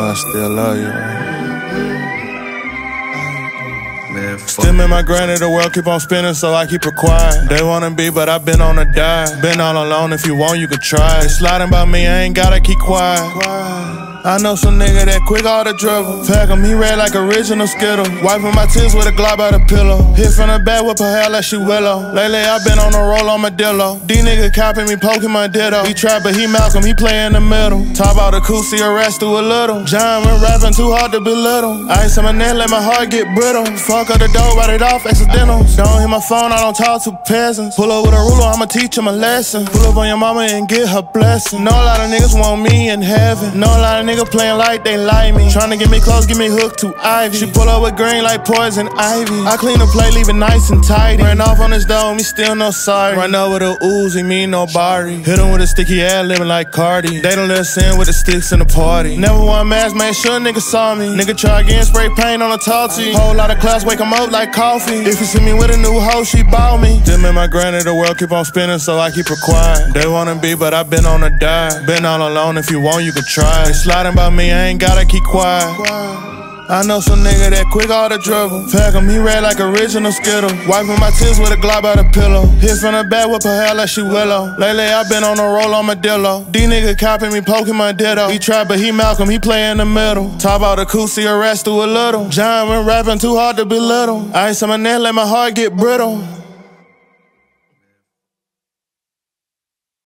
I still love you. Still in my granny, the world keep on spinning, so I keep it quiet. They wanna be, but I've been on a dive. Been all alone, if you want, you can try. They sliding by me, I ain't gotta keep quiet. I know some nigga that quick all the dribble. Pack him, he red like original Skittle. Wiping my tears with a glob out of pillow. Hit from the back with her hair like she willow. Lately I been on a roll on my dillo. D nigga copying me, poking my ditto. He trap, but he Malcolm, he play in the middle. Top out the cool, see a rest through a little. John went rapping too hard to belittle. Ice on my neck, let my heart get brittle. Fuck up the door, write it off accidental. Uh-huh. Don't hit my phone, I don't talk to peasants. Pull up with a ruler, I'ma teach him a lesson. Pull up on your mama and get her blessing. Know a lot of niggas want me in heaven. Know a lot of niggas playing like they like me. Trying to get me close, get me hooked to Ivy. She pull up with green like poison ivy. I clean the plate, leave it nice and tidy. Ran off on this dome, me still no sorry. Run up with a Uzi, me no body. Hit him with a sticky ad, living like Cardi. They don't listen with the sticks in the party. Never one mask, made sure niggas saw me. Nigga try again, spray paint on a talty. Whole lot of class, wake him up like coffee. If you see me with a new hoe, she bought me. Them and my granny, the world keep on spinning, so I keep it quiet. They wanna be, but i been on a dive. Been all alone, if you want, you can try. They sliding by me, I ain't gotta keep quiet. I know some nigga that quick all the dribble. Pack him, he red like original Skittle. Wiping my tears with a glob out of pillow. Hit from the back with her hair like she willow. Lately I been on a roll on my dillo. D nigga copying me, poking my ditto. He trap, but he Malcolm, he play in the middle. Top out the cool, arrest a through a little. John went rapping too hard to belittle. Ice on my neck, let my heart get brittle.